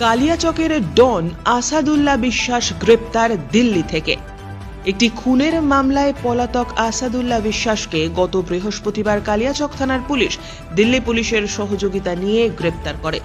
কালিয়াচকের ডন আসাদুল্লাহ বিশ্বাস গ্রেপ্তার দিল্লি থেকে। একটি খুনের মামলায় পলাতক আসাদুল্লাহ বিশ্বাসকে গত বৃহস্পতিবার কালিয়াচক থানার পুলিশ দিল্লি পুলিশের সহযোগিতা নিয়ে গ্রেপ্তার করে।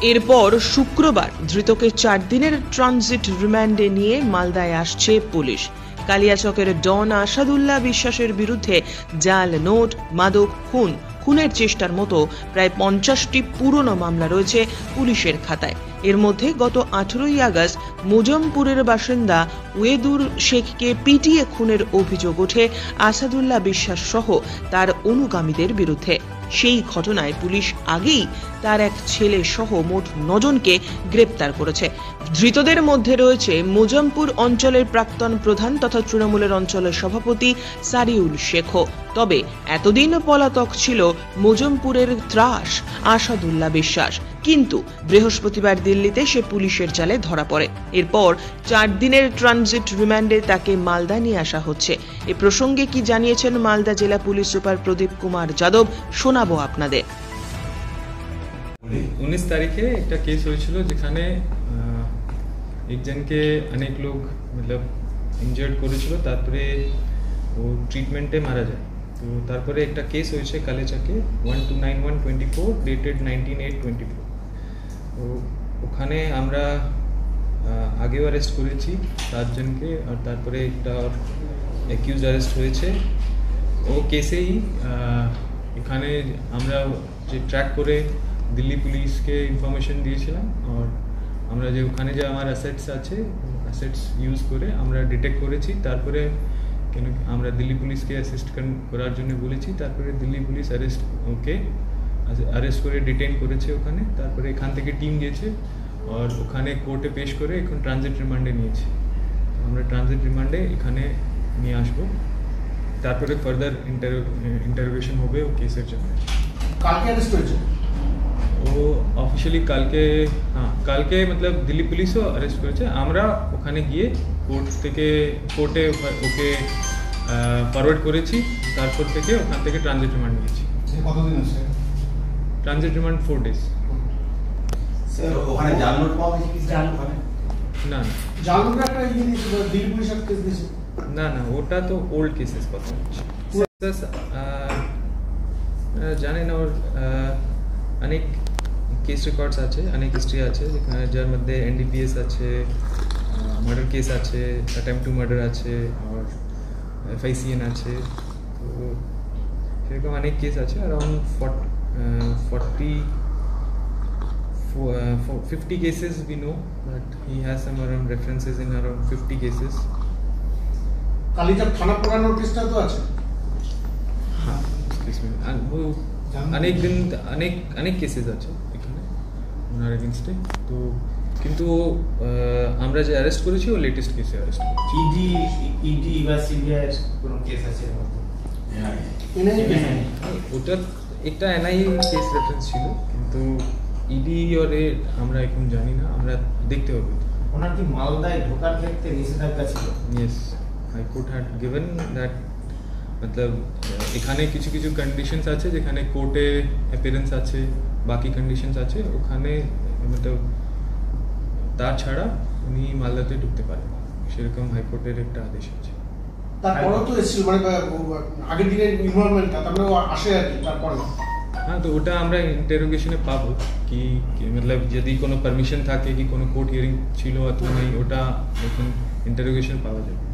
এরপর শুক্রবার ধৃতকে চার দিনের ট্রানজিট রিমান্ডে নিয়ে মালদায় আসছে পুলিশ। কালিয়াচকের ডন আসাদুল্লাহ বিশ্বাসের বিরুদ্ধে জাল, নোট, মাদক, খুন, খুনের চেষ্টার মতো প্রায় পঞ্চাশটি পুরনো মামলা রয়েছে পুলিশের খাতায়। এর মধ্যে গত আঠেরোই আগস্ট মুজমপুরের বাসিন্দা ওয়েদুর শেখকে পিটিয়ে খুনের অভিযোগ ওঠে আসাদুল্লাহ বিশ্বাস সহ তার অনুগামীদের বিরুদ্ধে। সেই ঘটনায় পুলিশ আগেই তার এক ছেলে সহ মোট নজনকে গ্রেপ্তার করেছে। ধৃতদের মধ্যে রয়েছে মুজমপুর অঞ্চলের প্রাক্তন প্রধান তথা তৃণমূলের অঞ্চলের সভাপতি সারিউল শেখও। তবে এতদিন পলাতক ছিল মুজমপুরের ত্রাস, আসাদুল্লাহ বিশ্বাস। কিন্তু বৃহস্পতিবার দিল্লিতে সে পুলিশের জালে ধরা পড়ে। এরপর চার দিনের ট্রানজিট রিমান্ডে তাকে মালদা নিয়ে আসা হচ্ছে। এ প্রসঙ্গে কি জানিয়েছেন মালদা জেলা পুলিশ সুপার প্রদীপ কুমার যাদব, শোনাবো আপনাদের। উনিশ তারিখে একটা কেস হয়েছিল যেখানে একজনকে অনেক লোক, মতলব ইনজার্ড করেছিল। তারপরে ও ট্রিটমেন্টে মারা যায়। তো তারপরে একটা কেস হয়েছে কালেচাকে one two nine one twenty four dated nineteen eight twenty four তো ওখানে আমরা আগেও অ্যারেস্ট করেছি চারজনকে আর তারপরে একটা অ্যাকিউজ অ্যারেস্ট হয়েছে। ও কেসেই এখানে আমরা যে ট্র্যাক করে দিল্লি পুলিশকে ইনফরমেশন দিয়েছিলাম, আর আমরা যে ওখানে যে আমার অ্যাসেটস আছে অ্যাসেটস ইউজ করে আমরা ডিটেক্ট করেছি। তারপরে কেন আমরা দিল্লি পুলিশকে অ্যাসিস্ট করার জন্য বলেছি তারপরে দিল্লি পুলিশ অ্যারেস্ট ওকে অ্যারেস্ট করে ডিটেইন করেছে ওখানে তারপরে এখান থেকে টিম গিয়েছে আর ওখানে কোর্টে পেশ করে এখন ট্রানজিট রিমান্ডে নিয়েছি। আমরা ট্রানজিট রিমান্ডে এখানে নিয়ে আসব। তারপরে ফার্দার ইন্টারোগেশন হবে ও কেসের জন্য। কালকে অ্যারেস্ট হয়েছে ও অফিসিয়ালি কালকে হ্যাঁ কালকে মতলব দিল্লি পুলিশও অ্যারেস্ট করেছে। আমরা ওখানে গিয়ে কোর্ট থেকে কোর্টে ওকে ফরওয়ার্ড করেছি তারপর থেকে ওখান থেকে ট্রানজিট রিমান্ড নিয়েছি। কতদিন আছে? ট্রানজিট রিমান্ড ফোর ডেজ ওখানে জাল নোট পাওয়া গেছে কি ওখানে? না না। একটা দিল্লি পুলিশ একটা কেস দিয়েছে। না না ওটা তো ওল্ড কেসেস কথা জানেন ওর অনেক কেস রেকর্ডস আছে অনেক হিস্ট্রি আছে যেখানে যার মধ্যে এনডিপিএস আছে মার্ডার কেস আছে অ্যাটেম্প টু মার্ডার আছে আর ফাইভ সিএন আছে তো সেরকম অনেক কেস আছে around forty fifty cases we know but he has some around references in around fifty cases Kalighat থানা পুরা নোটিশটা তো আছে হ্যাঁ ও অনেক দিন অনেক অনেক কেসেস আছে এখানে ওনার এগেনস্টে তো কিন্তু আমরা যে অ্যারেস্ট করেছি ও লেটেস্ট কেসে অ্যারেস্ট করেছি। ইডি ইডি বা সিবিআই কোনো কেস আছে ওটা একটা এনআই কেস রেফারেন্স ছিল কিন্তু ইডি ওর আমরা এখন জানি না আমরা দেখতে হবে ওনার কি মালদায় ঢোকার ক্ষেত্রে নিষেধাজ্ঞা ছিল? Yes high court had given that মতলব এখানে কিছু কিছু কন্ডিশনস আছে যেখানে কোর্টে অ্যাপিয়ারেন্স আছে বাকি কন্ডিশনস আছে ওখানে মতলব তাছাড়া উনি মালদাতে ঢুকতে পারেন। সেরকম হাইকোর্টের একটা আদেশ আছে। আগের হ্যাঁ তো ওটা আমরা ইন্টারোগেশনে পাবো কি মতলব যদি কোনো পারমিশন থাকে কি কোনো কোর্ট হিয়ারিং ছিল অথবা নেই ওটা এখন ইন্টারোগেশন পাওয়া যাবে।